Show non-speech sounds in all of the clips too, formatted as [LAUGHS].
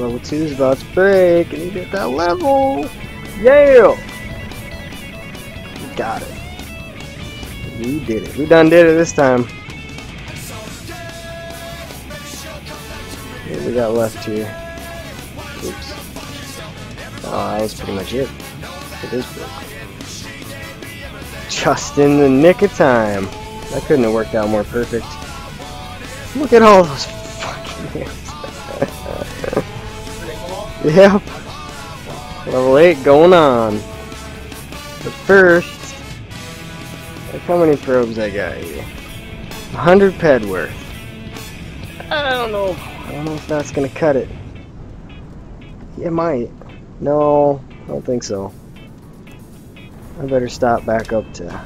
level 2 is about to break, and you get that level! Yeah! We got it. We did it. We done did it this time. What we got left here? Oops. Oh, that was pretty much it. It is broke. Just in the nick of time. That couldn't have worked out more perfect. Look at all those fucking. Yep. Level 8 going on. But first, look how many probes I got here. 100 ped worth. I don't know. I don't know if that's gonna cut it. It might. No, I don't think so. I better stop back up to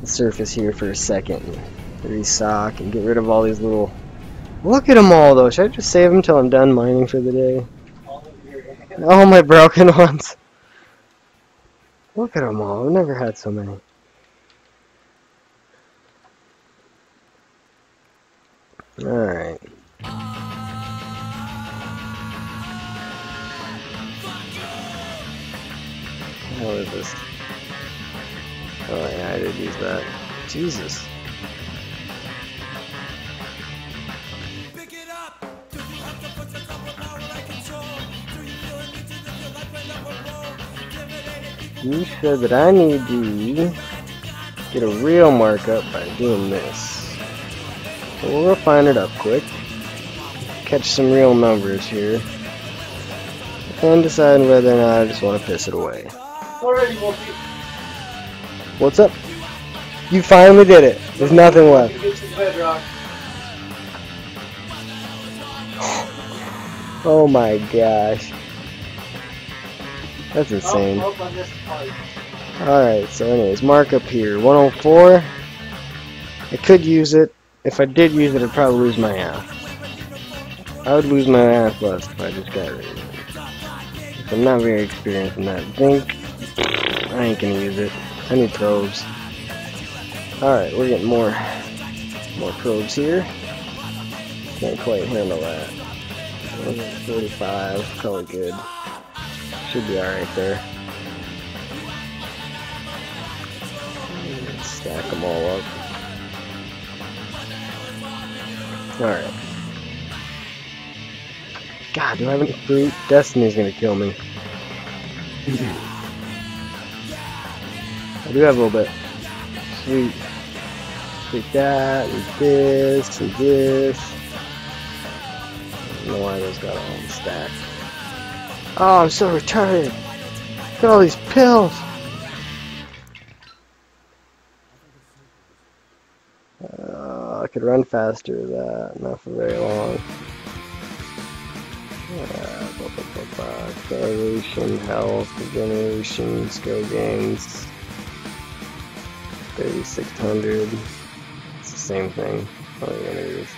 the surface here for a second and resock and get rid of all these little... Look at them all though. Should I just save them till I'm done mining for the day? All my broken [LAUGHS] ones. Look at them all. I've never had so many. Alright. How is this? Oh yeah, I did use that. Jesus. You said that I need to get a real markup by doing this. So we'll refine it up quick. Catch some real numbers here. And decide whether or not I just want to piss it away. Already, What's up? You finally did it. There's nothing left. You get to the bedrock. Oh my gosh. That's insane. Oh, oh, I missed the part. Alright, so anyways, markup here. 104. I could use it. If I did use it, I'd probably lose my ass. I would lose my ass less if I just got rid of it. I'm not very experienced in that. Zinc, I ain't gonna use it. I need probes. Alright, we're getting more more probes here. Can't quite handle that. 45, probably good. Should be alright there. Stack them all up. Alright. God, do I have any fruit? Destiny's gonna kill me. I do have a little bit. Sweet. Take that, and this, and this. I don't know why those got all stacked. Oh, I'm so retarded. Look at all these pills. Uh, I could run faster with that, not for very long. Uh, blah, health, regeneration, skill gains. 3600. It's the same thing. Yeah, it is.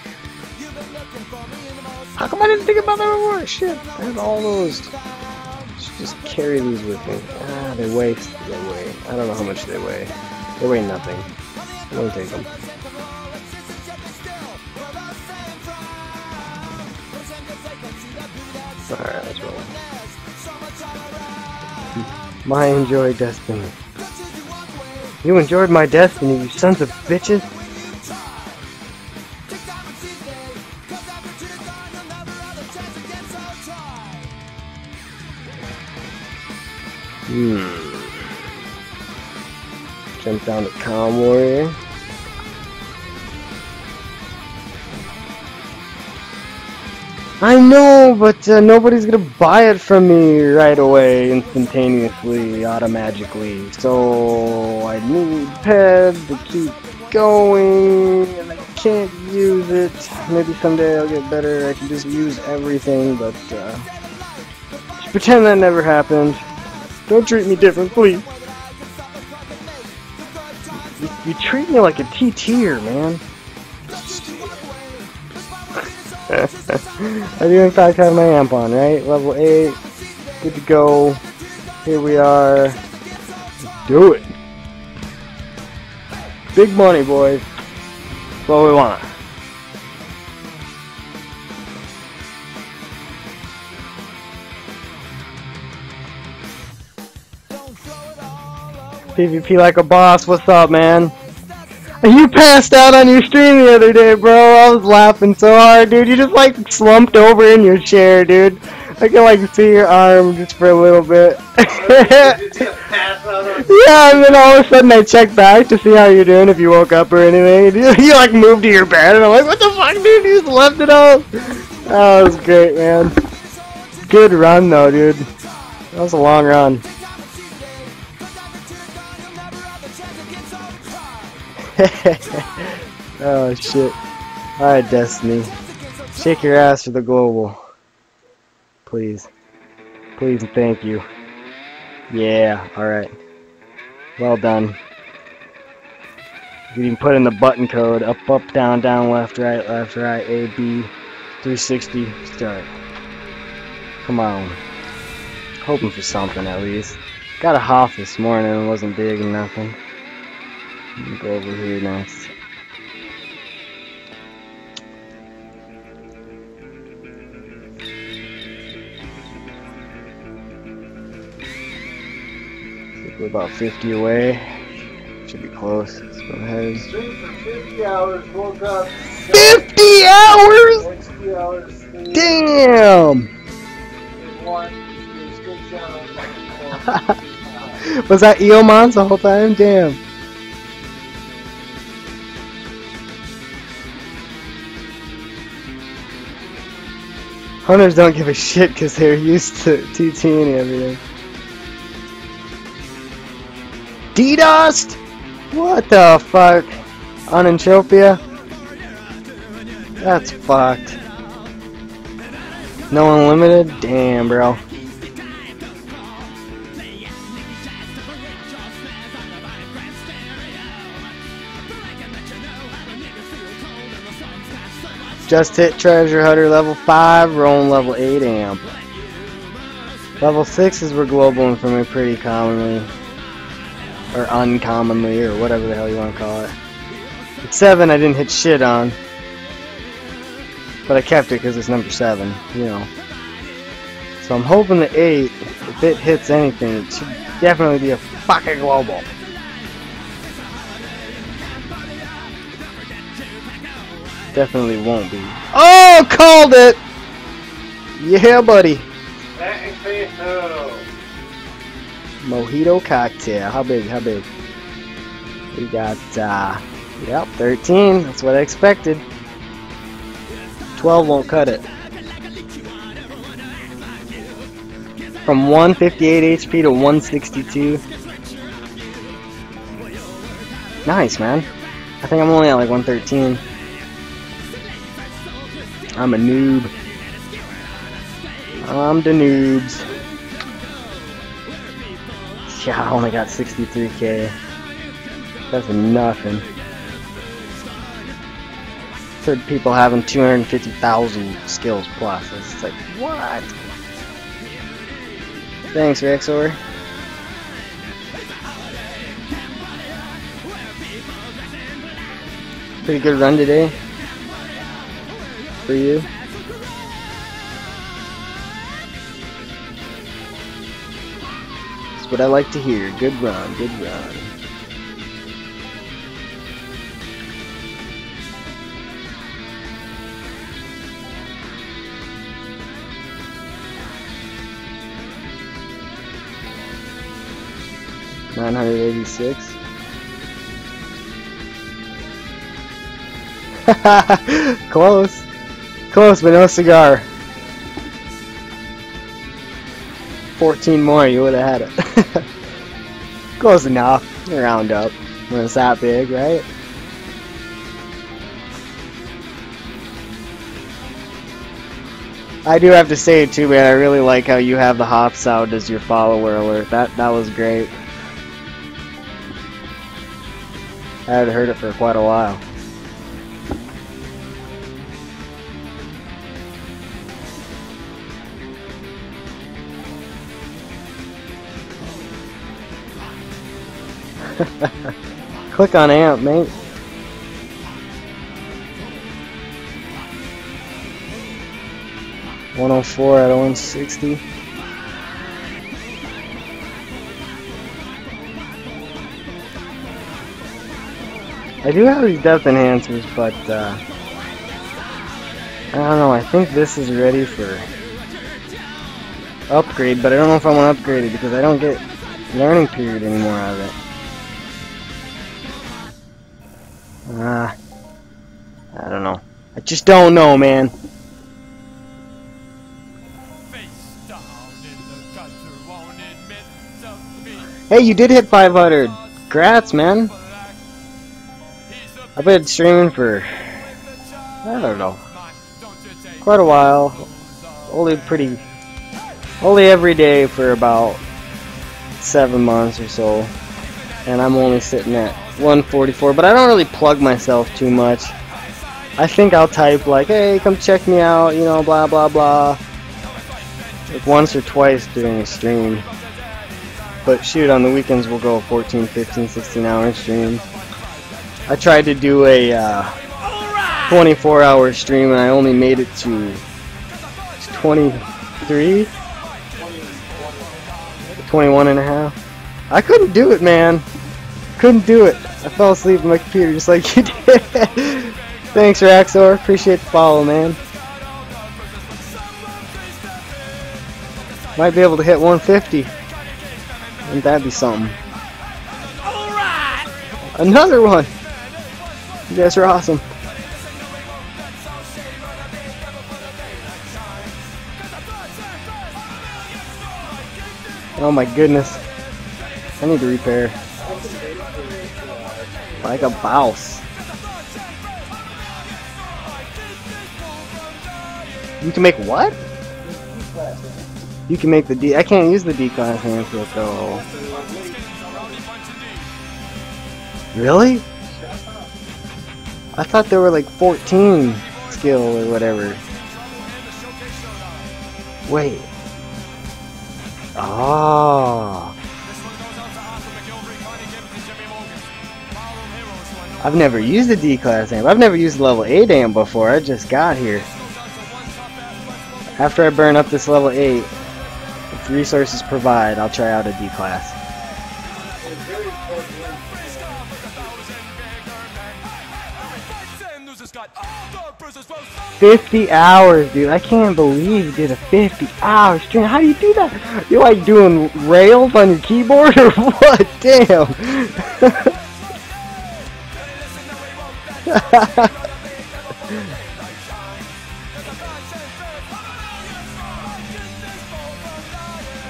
How come I didn't think about that before? Shit, I have all those. Should just carry these with me. Ah, they weigh. They weigh. I don't know how much they weigh. They weigh nothing. I don't take them. Alright, let's roll. My enjoy destiny. You enjoyed my destiny, you sons of bitches. Down to Calm Warrior. I know, but uh, nobody's gonna buy it from me right away, instantaneously, automatically. So I need Ped to keep going, and I can't use it. Maybe someday I'll get better. I can just use everything, but uh, pretend that never happened. Don't treat me different, please. You, you treat me like a T-tier, man. [LAUGHS] I do in fact have my amp on, right? Level 8, good to go. Here we are. Do it. Big money, boys. That's what we want. PvP like a boss. What's up, man? You passed out on your stream the other day, bro. I was laughing so hard, dude. You just like slumped over in your chair, dude. I can like see your arm just for a little bit. [LAUGHS] yeah, and then all of a sudden I checked back to see how you're doing, if you woke up or anything. [LAUGHS] You, you like moved to your bed, and I'm like, what the fuck, dude? You just left it all. That was great, man. Good run, though, dude. That was a long run. [LAUGHS] oh shit. Alright, Destiny. Shake your ass for the global. Please. Please and thank you. Yeah, alright. Well done. You can put in the button code up, up, down, down, left, right, left, right, A, B, 360, start. Come on. Hoping for something at least. Got a HoF this morning, wasn't big nothing. Go over here next. We're about 50 away. Should be close. Let's go ahead. Streamed for 50 hours, woke up 50 hours! 60 hours Damn! [LAUGHS] Was that Eomons the whole time? Damn. Hunters don't give a shit because they're used to TT and everything. D-Dust? What the fuck? Unentropia? That's fucked. No unlimited? Damn, bro. Just hit treasure hunter level 5, rolling level 8 amp. Level 6s were global for me pretty commonly. Or uncommonly, or whatever the hell you want to call it. At 7 I didn't hit shit on. But I kept it because it's number 7, you know. So I'm hoping the 8, if it hits anything, it should definitely be a fucking global. Definitely won't be. Oh, called it! Yeah, buddy. Mojito cocktail. How big? How big? We got, uh, yep, 13. That's what I expected. 12 won't cut it. From 158 HP to 162. Nice, man. I think I'm only at like 113. I'm a noob. I'm the noobs. Yeah, I only got 63k. That's nothing. Third people having 250,000 skills plus. It's like, what? Thanks, Rexor. Pretty good run today. For you. That's what I like to hear. Good run, good run. Nine hundred eighty-six. [LAUGHS] Close. Close, but no cigar. 14 more, you would have had it. [LAUGHS] Close enough. Round up. When it's that big, right? I do have to say it too, man. I really like how you have the hop sound as your follower alert. That that was great. I had heard it for quite a while. [LAUGHS] Click on amp, mate. One oh four of one sixty. I do have these depth enhancers, but uh, I don't know. I think this is ready for upgrade, but I don't know if I want to upgrade it because I don't get learning period anymore out of it. Ah, I don't know. I just don't know, man. Hey, you did hit 500. Grats, man. I've been streaming for, I don't know, quite a while. Only pretty, only every day for about seven months or so. And I'm only sitting at 144, but I don't really plug myself too much. I think I'll type like, hey, come check me out, you know, blah, blah, blah. Like once or twice during a stream. But shoot, on the weekends we'll go 14, 15, 16 hour streams. I tried to do a uh, 24 hour stream and I only made it to 23? 21 and a half. I couldn't do it, man. Couldn't do it. I fell asleep on my computer just like you [LAUGHS] did. Thanks, Raxor. Appreciate the follow, man. Might be able to hit 150. Wouldn't that be something? Another one! You guys are awesome. Oh my goodness. I need to repair. Like a bouse. You can make what? You can make the D. I can't use the D class handful though. Really? I thought there were like 14 skill or whatever. Wait. Oh. I've never used the D class amp. I've never used level 8 amp before. I just got here. After I burn up this level 8, if resources provide, I'll try out a D class. 50 hours, dude. I can't believe you did a 50 hour stream. How do you do that? You like doing rails on your keyboard or [LAUGHS] what? Damn. [LAUGHS] [LAUGHS]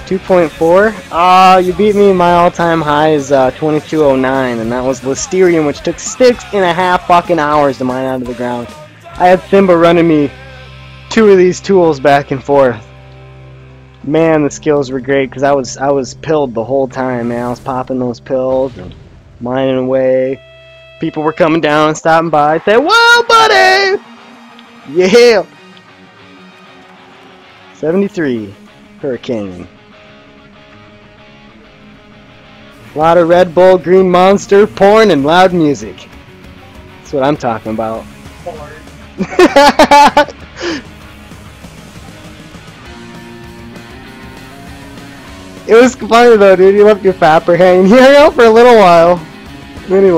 Two point four. Ah, you beat me. My all-time high is uh, 2209, and that was Lysterium, which took six and a half fucking hours to mine out of the ground. I had Simba running me two of these tools back and forth. Man, the skills were great because I was I was pilled the whole time, man. I was popping those pills and mining away. People were coming down and stopping by. I said, "Whoa, buddy! Yeah." 73 Hurricane. A lot of Red Bull, Green Monster, porn, and loud music. That's what I'm talking about. [LAUGHS] It was funny though, dude. You left your fapper hanging. [LAUGHS] He hung out for a little while. Then he.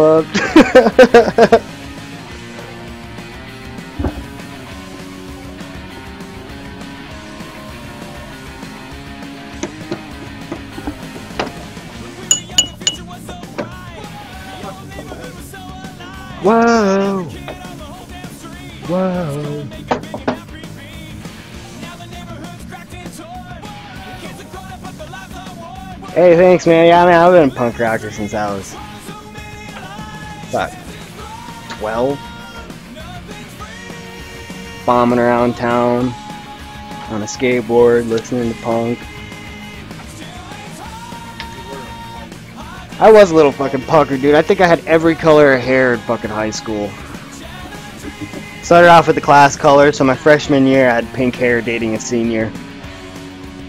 Whoa! Whoa! Hey, thanks, man. Yeah, man, I've been a punk rocker since I was about 12. Bombing around town on a skateboard, listening to punk. I was a little fucking punker, dude. I think I had every color of hair in fucking high school. Started off with the class color, so my freshman year I had pink hair dating a senior.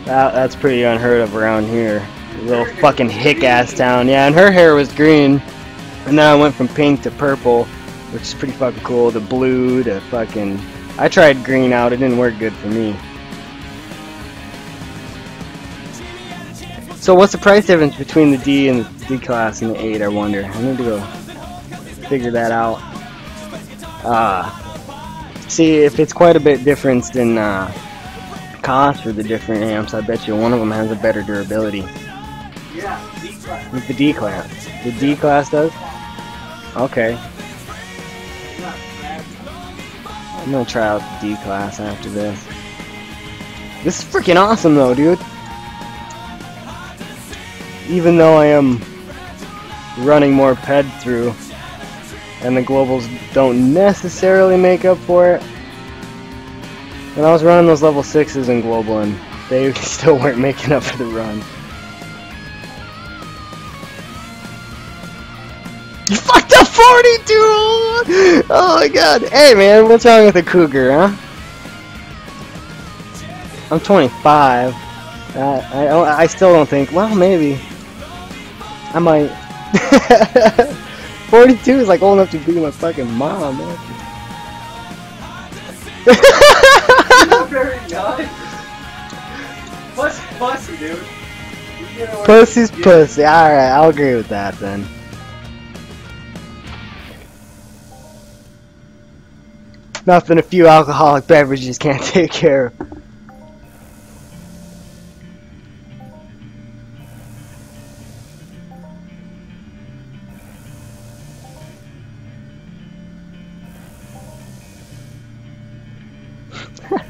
That, that's pretty unheard of around here. Little fucking hick ass town. Yeah, and her hair was green. And then I went from pink to purple, which is pretty fucking cool, to blue to fucking... I tried green out, it didn't work good for me. So what's the price difference between the D and the D class and the 8, I wonder? I need to go figure that out. Uh, see, if it's quite a bit difference in uh, cost for the different amps, I bet you one of them has a better durability. Yeah, D class. With the D class. The D class does? Okay. I'm gonna try out D class after this. This is freaking awesome though, dude. Even though I am running more ped through, and the globals don't necessarily make up for it. When I was running those level sixes in global, and they [LAUGHS] still weren't making up for the run. 42! Oh my god. Hey man, what's wrong with the cougar, huh? I'm 25. Uh, I, I still don't think, well, maybe. I might. [LAUGHS] 42 is like old enough to be my fucking mom, man. Not very young. Plus, [LAUGHS] pussy, dude. Pussy's pussy. Alright, I'll agree with that then. Nothing a few alcoholic beverages can't [LAUGHS] take care of.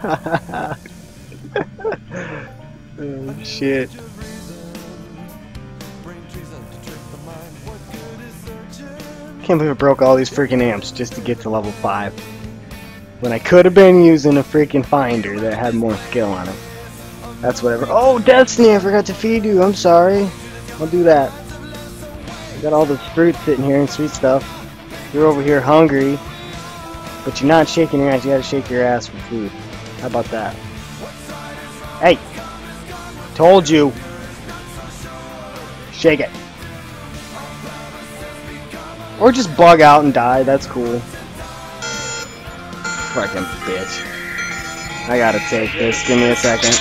[LAUGHS] oh shit. Can't believe I broke all these freaking amps just to get to level 5. When I could have been using a freaking finder that had more skill on it. That's whatever. Oh, Destiny, I forgot to feed you. I'm sorry. I'll do that. I got all this fruit sitting here and sweet stuff. You're over here hungry, but you're not shaking your ass. You gotta shake your ass for food. How about that? Hey! Told you! Shake it. Or just bug out and die, that's cool. Fucking bitch. I gotta take this, give me a second.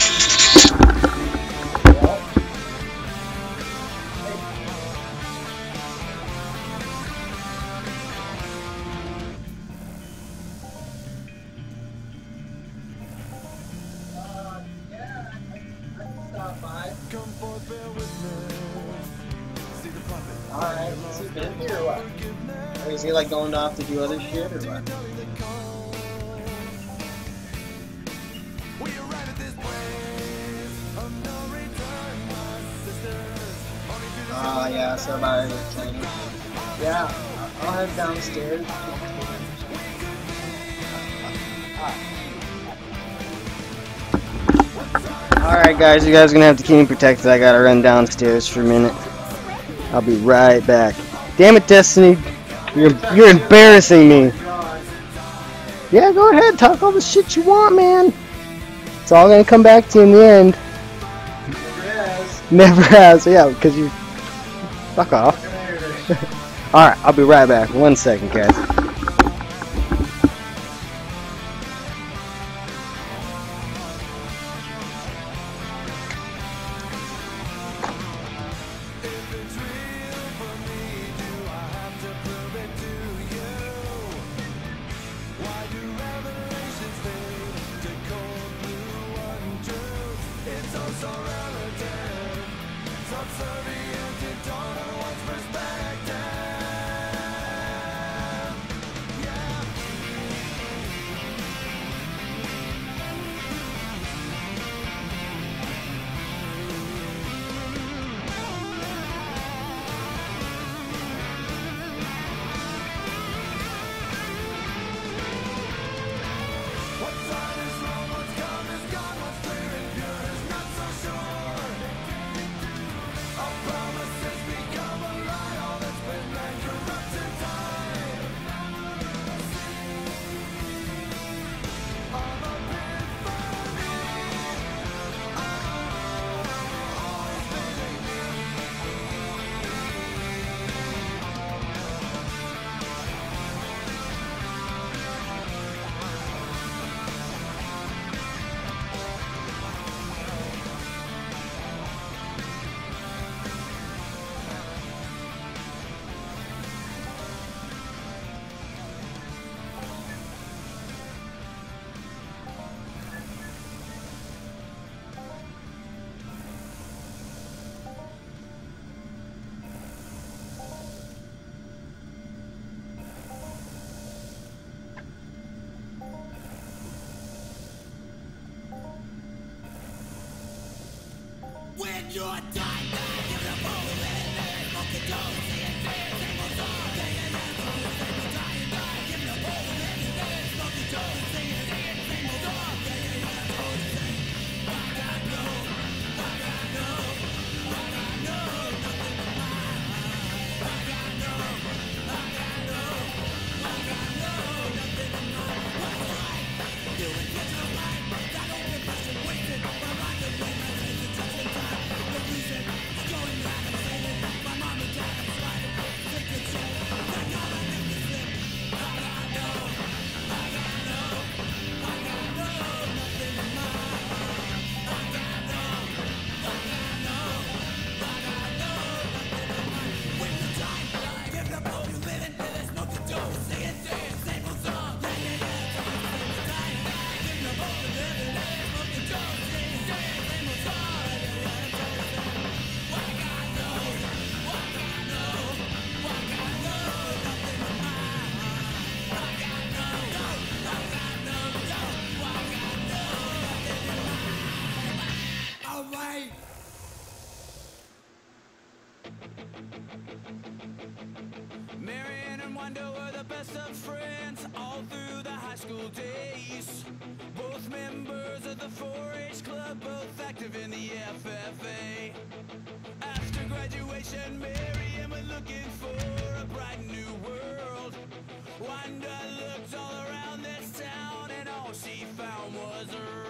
Alright, has he been here or what? Or is he like going off to do other shit or what? Guys, you guys are gonna have to keep me protected. I gotta run downstairs for a minute. I'll be right back. Damn it, Destiny. You're, you're embarrassing me. Yeah, go ahead, talk all the shit you want, man. It's all gonna come back to you in the end. Never has, [LAUGHS] yeah, because you. Fuck off. [LAUGHS] Alright, I'll be right back. One second, guys. Mary Anne best of friends all through the high school days. Both members of the 4-H club, both active in the FFA. After graduation, Mary Marion was looking for a bright new world. Wanda looked all around this town, and all she found was Earl.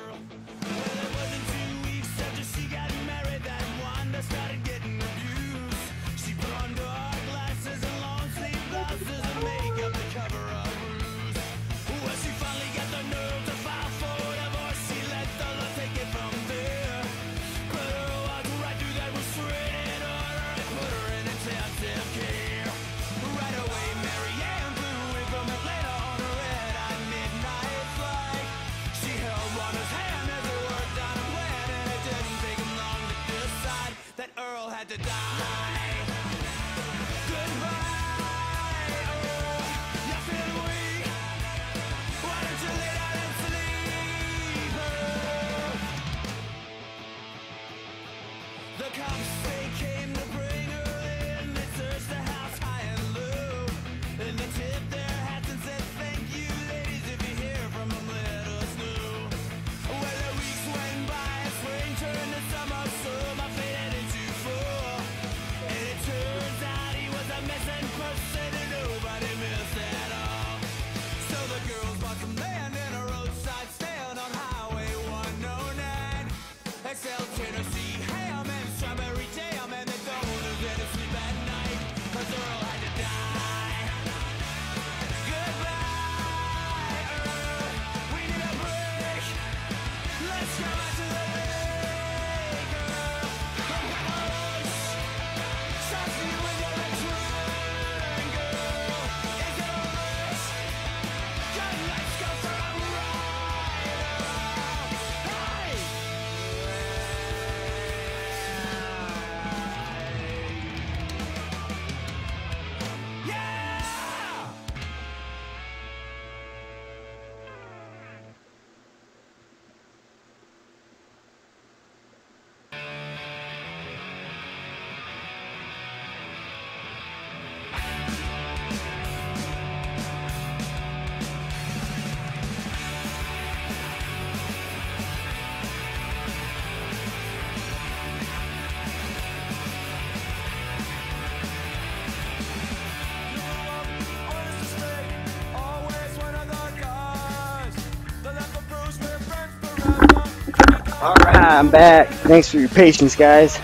Alright, I'm back. Thanks for your patience, guys.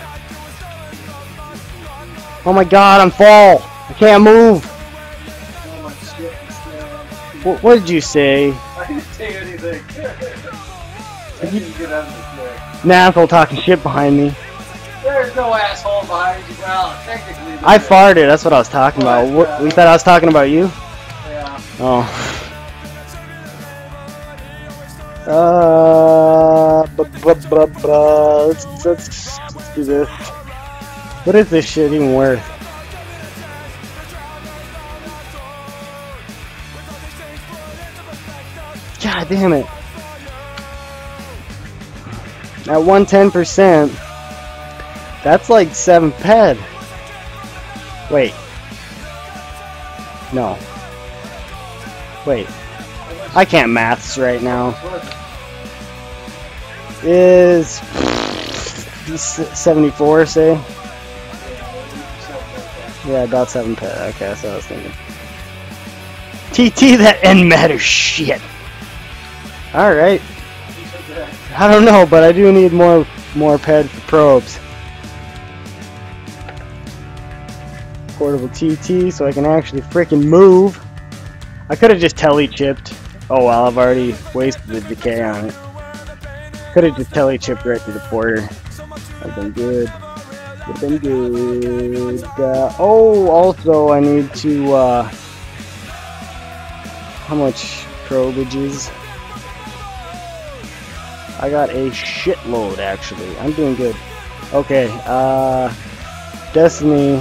Oh my god, I'm fall. I can't move. What, what did you say? [LAUGHS] I didn't say anything. [LAUGHS] I didn't get on the stick. Nah, I'm talking shit behind me. There's no asshole behind you. Well, technically. I is. farted, that's what I was talking about. What, we thought I was talking about you? Yeah. Oh. [LAUGHS] Uh, What is this shit even worth? God damn it. At 110%, That's like seven ped. Wait. No. Wait. I can't maths right now. Is 74, say? Yeah, about 7 ped. Okay, what I was thinking. TT, that end matter shit. Alright. I don't know, but I do need more more ped for probes. Portable TT so I can actually freaking move. I could have just tele chipped. Oh well, I've already wasted the decay on it. Could have just tele chipped right to the porter. I've been good. Have been good. Uh, oh, also I need to. Uh, how much probages? I got a shitload actually. I'm doing good. Okay, uh Destiny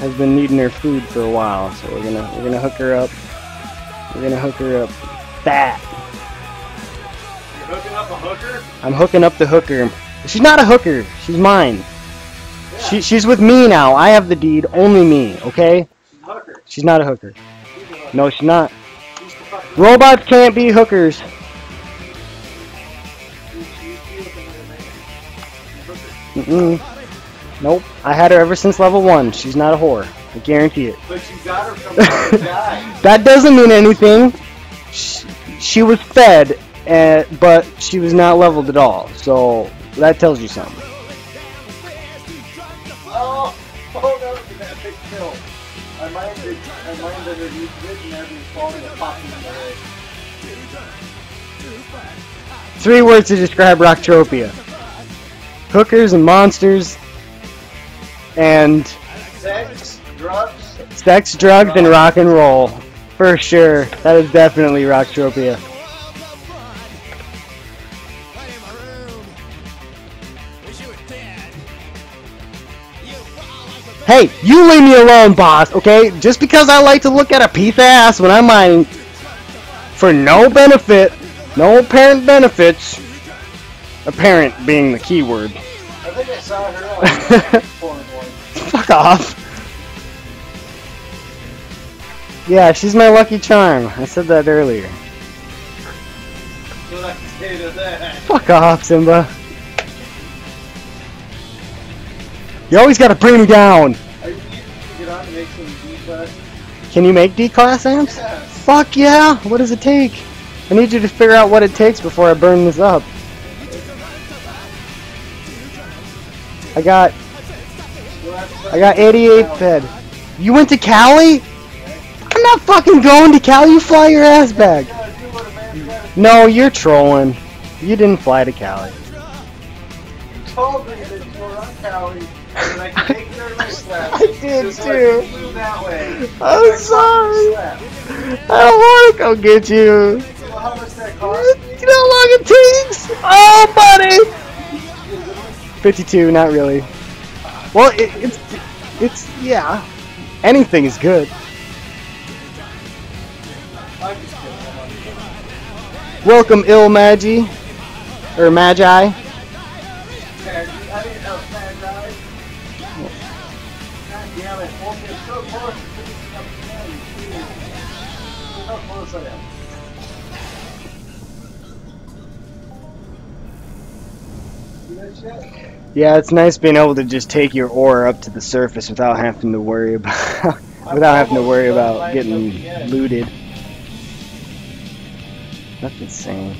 has been needing her food for a while, so we're gonna we're gonna hook her up. We're gonna hook her up fat. Hooker? I'm hooking up the hooker. She's not a hooker, she's mine. She she's with me now. I have the deed, only me, okay? She's a hooker. She's not a hooker. She's a hooker. No, she's not. She's Robots can't be hookers. she's- she's looking at a man. She's a hooker. Mm-mm. Nope. I had her ever since level one. She's not a whore. I guarantee it. But you got her from. [LAUGHS] That doesn't mean anything. She, she was fed, uh, but she was not leveled at all. So that tells you something. Oh, oh, that was an epic kill. I minded, I minded her huge vision as falling and popping in. Three words to describe Rocktropia: hookers and monsters, and Sex, drugs, sex, drugs, and rock and roll. For sure, that is definitely Rocktropia. Hey, you leave me alone, boss, okay? Just because I like to look at a piece of ass when I'm mining for no benefit, no apparent benefits, apparent being the key word. I [LAUGHS] think I saw her on. Fuck off. Yeah, she's my lucky charm. I said that earlier. What I can say that. Fuck off, Simba. You always gotta bring me down. Are you easy to get on to make some D-class? Can you make D-class amps? Yes. Fuck yeah! What does it take? I need you to figure out what it takes before I burn this up. I got I got 88 fed. You went to Cali? I'm not fucking going to Cali. You fly your ass back. Yeah, do what a man gotta No, you're trolling. You didn't fly to Cali. You told me that you were on Cali slap. I did Just too. Like you flew that way. I'm sorry. I don't want to go get you. Well, how much that cost? You know how long it takes? Oh, buddy. 52, not really. Well, it, it's, it's, yeah. Anything is good. I'm just kidding. I'm only kidding. Welcome, Ill Magi. Or Magi. Yeah, it's nice being able to just take your ore up to the surface without having to worry about [LAUGHS] without having to worry about getting looted. That's insane.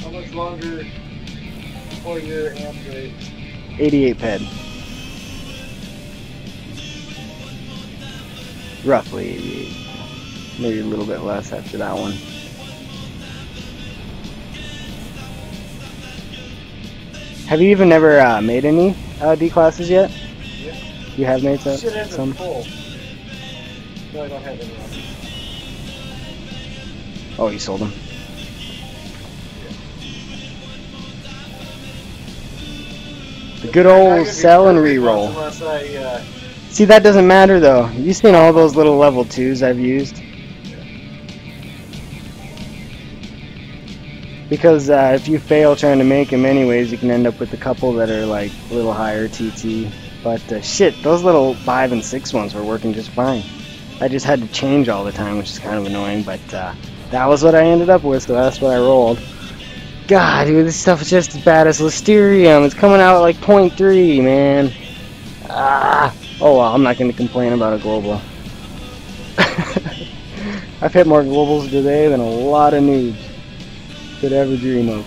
How much longer before your amp rates? 88 ped. Roughly 88. Maybe a little bit less after that one. Have you even never uh, made any uh, D classes yet? Yeah. You have made some? Ends some? full. No, I don't have any. Oh, you sold them. Good old sell and re-roll. I, uh, See, that doesn't matter though. You've seen all those little level twos I've used. Because uh, if you fail trying to make them anyways, you can end up with a couple that are like a little higher TT. But uh, shit, those little 5 and 6 ones were working just fine. I just had to change all the time, which is kind of annoying, but uh, that was what I ended up with, so that's what I rolled. God, dude, this stuff is just as bad as Lysterium. It's coming out at like 0.3, man. Ah. Oh well, I'm not going to complain about a global. [LAUGHS] I've hit more globals today than a lot of noobs could ever dream of.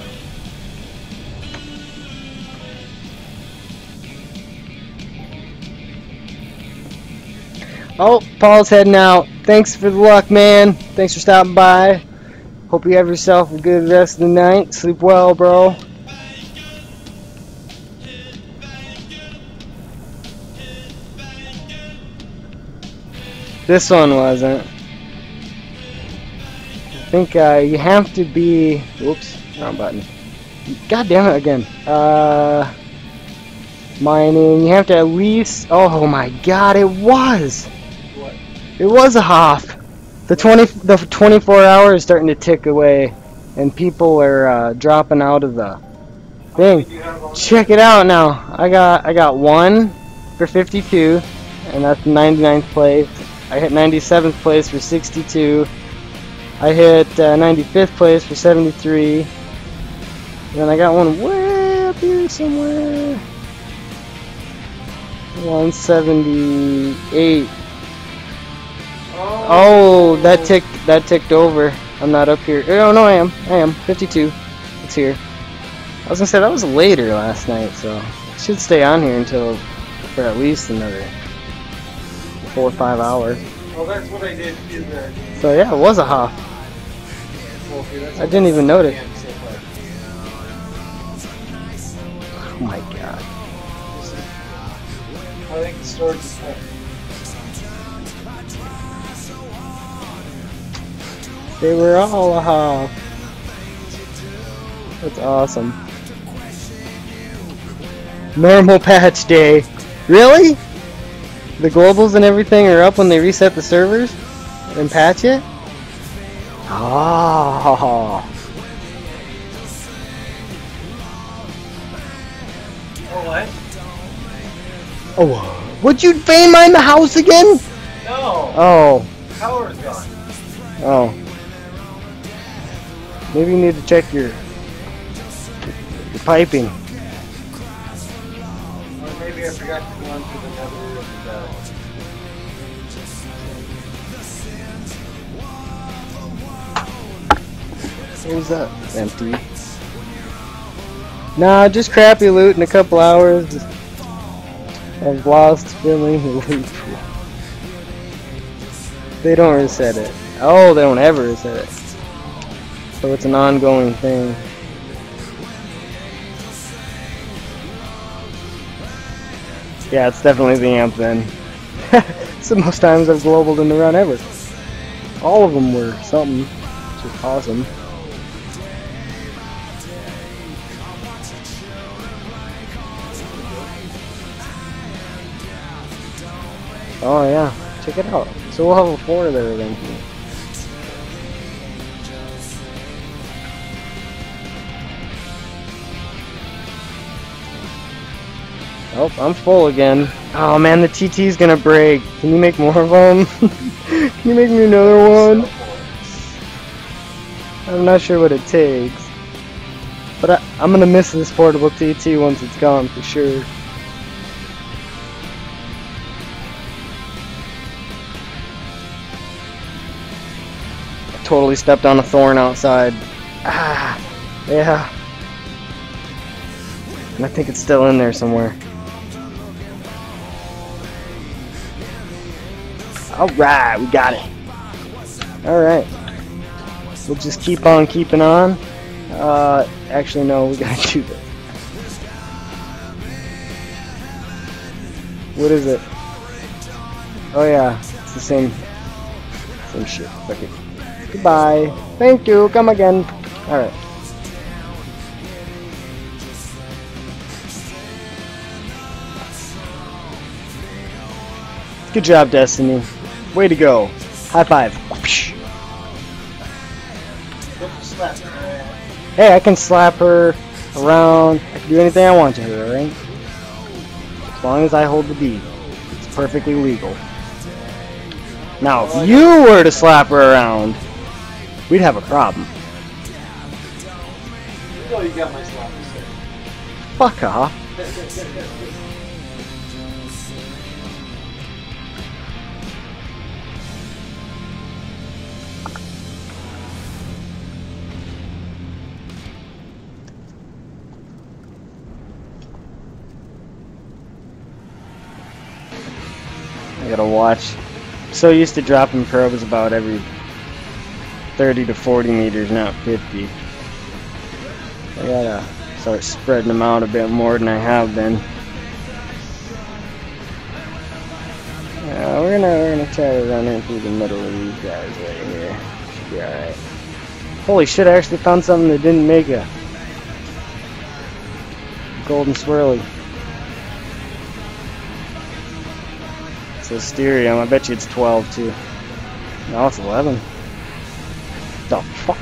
Oh, Paul's heading out. Thanks for the luck, man. Thanks for stopping by. Hope you have yourself a good rest of the night. Sleep well, bro. This one wasn't. I think uh, you have to be. Whoops, wrong button. God damn it again. Uh, mining. You have to at least. Oh my God! It was. What? It was a half. The twenty. The 24 hours is starting to tick away, and people are uh, dropping out of the thing. Check it out now. I got I got one for 52, and that's 99th place. I hit 97th place for 62. I hit uh, 95th place for 73. And then I got one way up here somewhere. 178. Oh, that ticked that ticked over. I'm not up here. Oh no, I am. I am 52. It's here. I was gonna say that was later last night, so it should stay on here until for at least another four or five hours. Well, that's what I did in there. So yeah, it was a half. Well, I didn't even notice. So. Oh my god. I think the storage They were all a half. That's awesome. Normal patch day. Really? The globals and everything are up when they reset the servers and patch it? Oh. Oh, what? Oh. Uh, would you vein mine the house again? No! Oh. Power's gone. Oh. Maybe you need to check your, your piping. Or maybe I forgot to go onto the nether and, uh, What was that? Empty. Nah, just crappy loot in a couple hours. I've lost filling the loot pool. They don't reset it. Oh, they don't ever reset it. So it's an ongoing thing. Yeah, it's definitely the amp then. [LAUGHS] it's the most times I've globaled in the run ever. All of them were something, which is awesome. Oh yeah, check it out. So we'll have a four there eventually. Oh, I'm full again. Oh man, the TT's gonna break. Can you make more of them? [LAUGHS] Can you make me another one? I'm not sure what it takes. But I, I'm gonna miss this portable TT once it's gone for sure. Totally stepped on a thorn outside. Ah, yeah. And I think it's still in there somewhere. Alright, we got it. Alright. We'll just keep on keeping on. Uh, actually, no, we gotta [LAUGHS] do this. What is it? Oh yeah, it's the same, same shit. It. Goodbye. Thank you. Come again. Alright. Good job, Destiny. Way to go. High five. Don't slap her ass. Hey, I can slap her around. I can do anything I want to her, alright? As long as I hold the D. It's perfectly legal. Now, if you were to slap her around, we'd have a problem. You know you got my slap. Fuck off. [LAUGHS] gotta watch. So used to dropping probes about every 30 to 40 meters, not 50. I gotta start spreading them out a bit more than I have been. Yeah, we're gonna we're gonna try to run in through the middle of these guys right here. Should be alright. Holy shit, I actually found something that didn't make a golden swirly. Asterium, I bet you it's 12 too. No, it's 11. The fuck?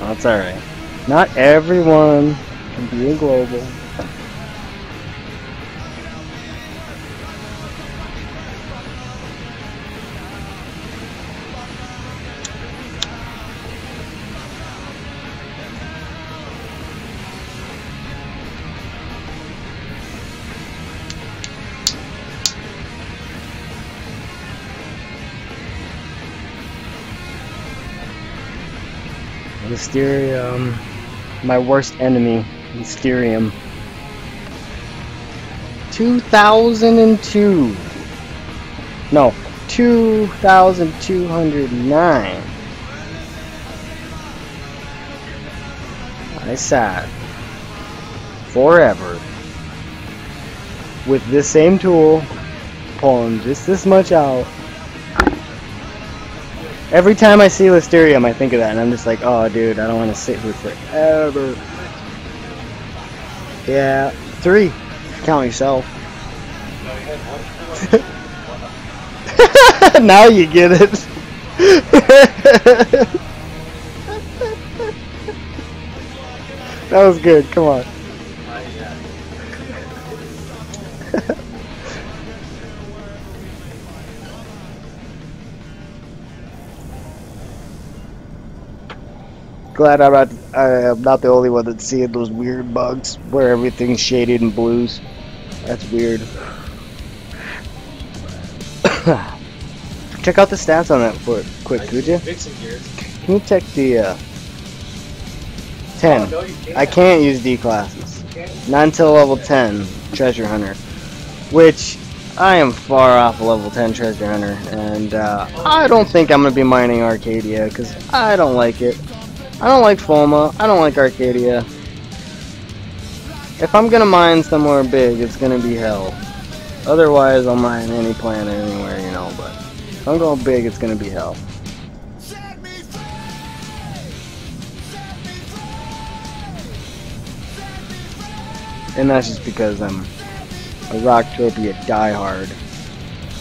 That's alright. Not everyone can be a global. Lysterium. My worst enemy, Lysterium. 2002. No, 2209. I sat forever with this same tool, pulling just this much out. Every time I see Lysterium, I think of that, and I'm just like, oh, dude, I don't want to sit here forever. Yeah, three. Count yourself. [LAUGHS] now you get it. [LAUGHS] that was good. Come on. Glad I'm not, I'm not the only one that's seeing those weird bugs where everything's shaded in blues. That's weird. [COUGHS] check out the stats on that foot quick, could you? Can you check the uh, Oh, 10? no, can't. I can't use D classes. Can't. Until level 10 Treasure Hunter. Which I am far off a level 10 Treasure Hunter. And uh, I don't think I'm going to be mining Arkadia because I don't like it. I don't like Foma. I don't like Arkadia. If I'm going to mine somewhere big, it's going to be hell. Otherwise, I'll mine any planet anywhere, you know. But if I'm going big, it's going to be hell. and that's just because I'm a Rocktropia diehard.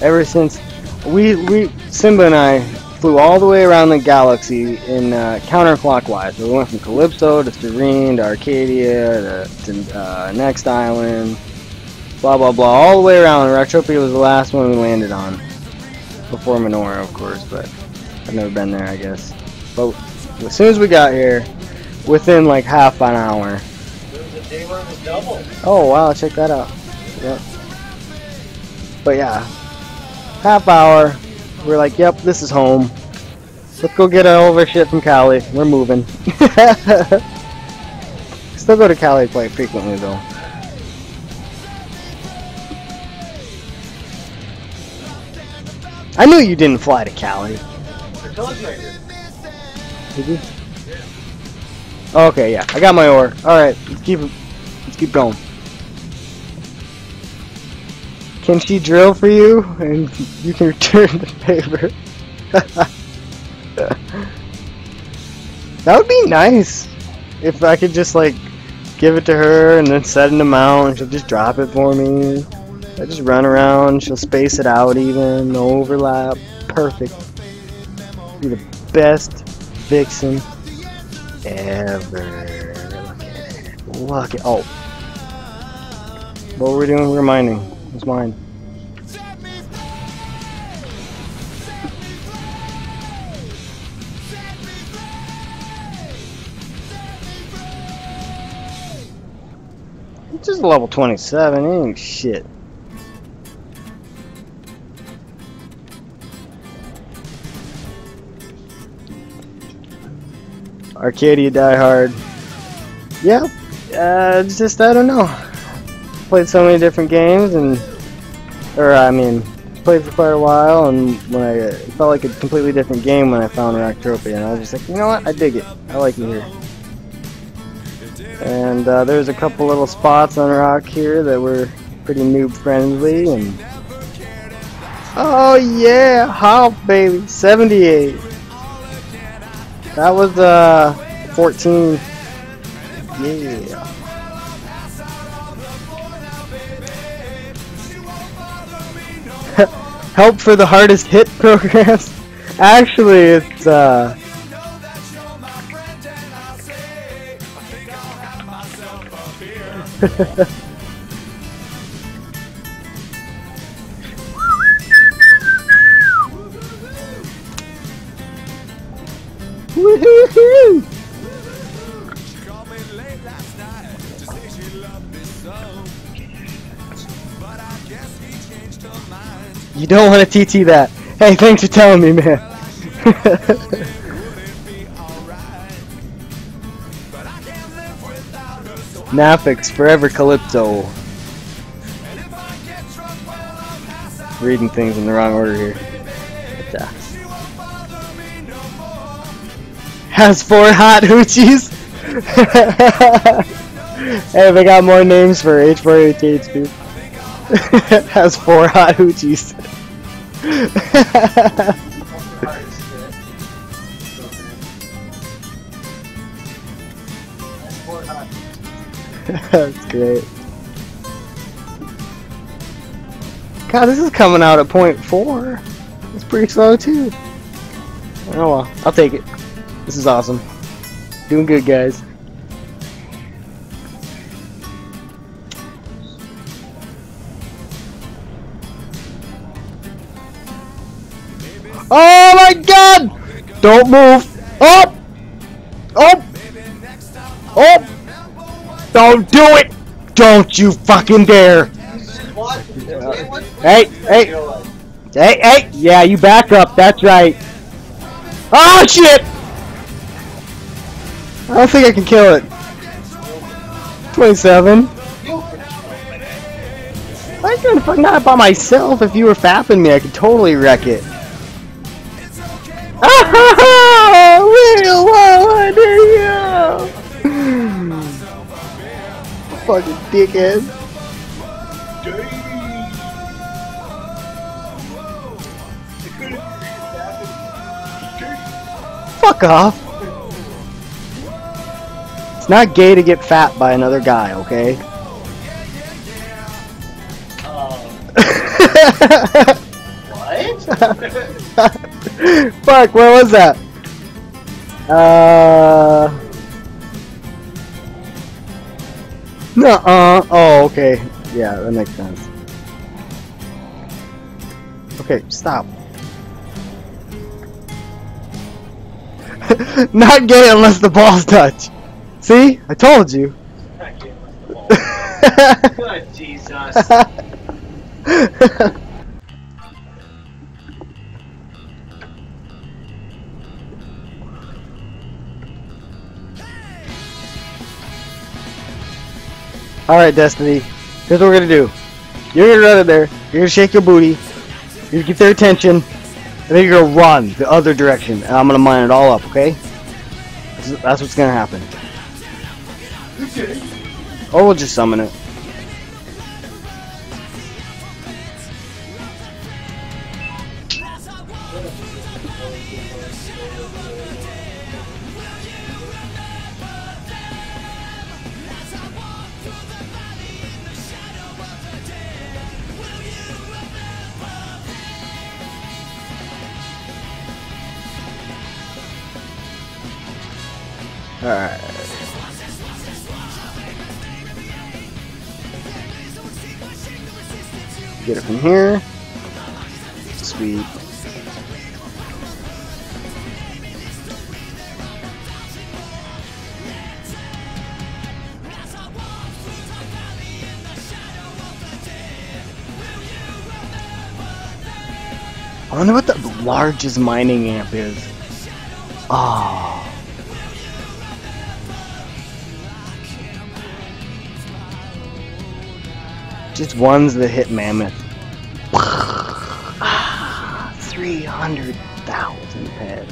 Ever since we we Simba and I flew all the way around the galaxy in uh, counterclockwise. So we went from Calypso to Cyrene to Arkadia to, to uh, Next Island, blah blah blah, all the way around. Rocktropia was the last one we landed on before Monria, of course, but I've never been there, I guess. But as soon as we got here, within like half an hour. Oh wow, check that out. Yep. But yeah, half hour. We're like, yep, this is home. Let's go get all of our shit from Cali. We're moving. [LAUGHS] Still go to Cali quite frequently though. I knew you didn't fly to Cali. I told you I did. Did you? Okay, yeah. I got my ore. Alright, let's keep let's keep going. Can she drill for you and you can return the favor? [LAUGHS] that would be nice. If I could just like give it to her and then set an amount and she'll just drop it for me. I just run around, she'll space it out even, no overlap. Perfect. Be the best Vixen. ever. Look at it. Look at oh. What were we doing? Mining. It's mine. Just level 27, it ain't shit. Arkadia Die Hard. Yeah, uh, just, I don't know. Played so many different games and, or I mean, played for quite a while and when I, it felt like a completely different game when I found Rocktropia and I was just like, you know what, I dig it. I like it here. And uh, there's a couple little spots on rock here that were pretty noob friendly and Oh yeah, HoF baby, 78. That was uh 14. Yeah. Help for the hardest hit [LAUGHS] programs. Actually, it's uh [LAUGHS] You don't want to TT that. Hey, thanks for telling me, man. [LAUGHS] Nafix, Forever Calypso. Reading things in the wrong order here. But, uh, has four hot hoochies. [LAUGHS] hey, they got more names for H4HH, dude. [LAUGHS] has four hot hoochies. [LAUGHS] That's great. God, this is coming out at point four. It's pretty slow too. Oh well, I'll take it. This is awesome. Doing good, guys. Oh my god! Don't move! Up! Up! Up! Don't do it! Don't you fucking dare! Hey, hey! Hey, hey! Yeah, you back up, that's right. Oh shit! I don't think I can kill it. 27. I could if I'm not by myself. If you were fapping me, I could totally wreck it. Fucking dickhead. Fuck off. It's not gay to get fat by another guy, okay? [LAUGHS] Fuck, where was that? Uh. No, uh. Oh, okay. Yeah, that makes sense. Okay, stop. [LAUGHS] Not gay unless the balls touch. See? I told you. [LAUGHS] Good Jesus. [LAUGHS] Alright, Destiny. Here's what we're gonna do. You're gonna run in there, you're gonna shake your booty, you're gonna get their attention, and then you're gonna run the other direction, and I'm gonna mine it all up, okay? That's, that's what's gonna happen. Or oh, we'll just summon it. Here. Sweet. I wonder what the largest mining amp is. Oh. Just ones that hit mammoth. 300,000 ped.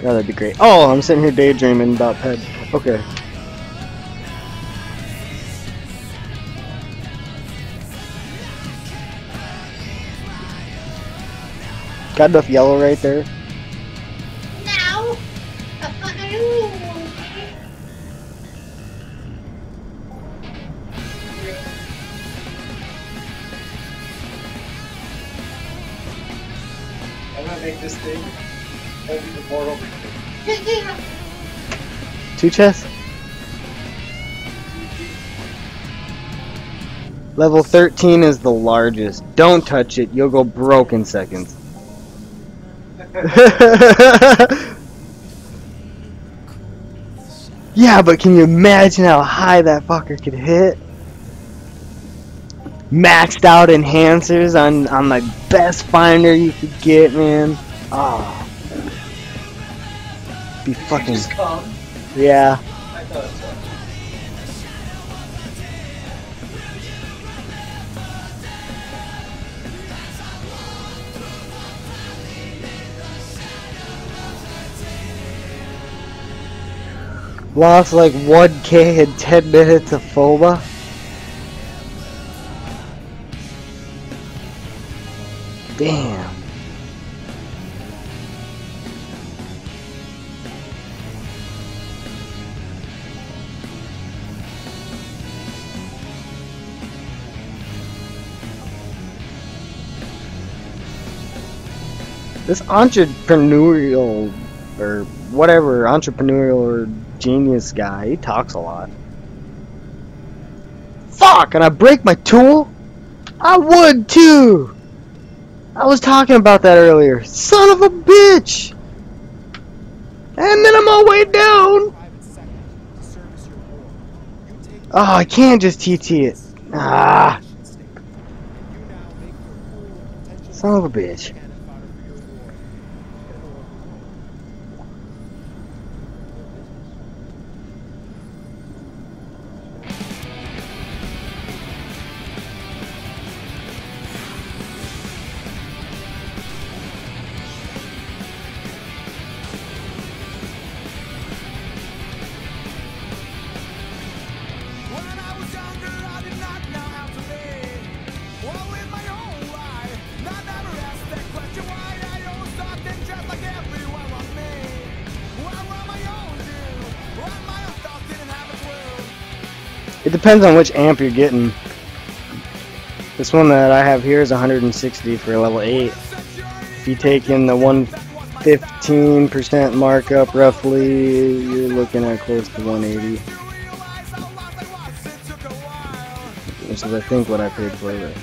God, that'd be great. Oh, I'm sitting here daydreaming about ped. Okay. Got enough yellow right there. Two chests? Level 13 is the largest. Don't touch it, you'll go broke in seconds. [LAUGHS] yeah, but can you imagine how high that fucker could hit? Maxed out enhancers on, on the best finder you could get, man. Oh. Be fucking. Yeah. Lost like 1k in 10 minutes of FOMA. Damn. This entrepreneurial or whatever entrepreneurial or genius guy, he talks a lot. Fuck, and I break my tool? I would too! I was talking about that earlier. Son of a bitch! And then I'm all way down! Oh, I can't just TT it. Ah, son of a bitch. It depends on which amp you're getting. This one that I have here is 160 for level 8. If you take in the 115% markup roughly, you're looking at close to 180. Which is I think what I paid for it.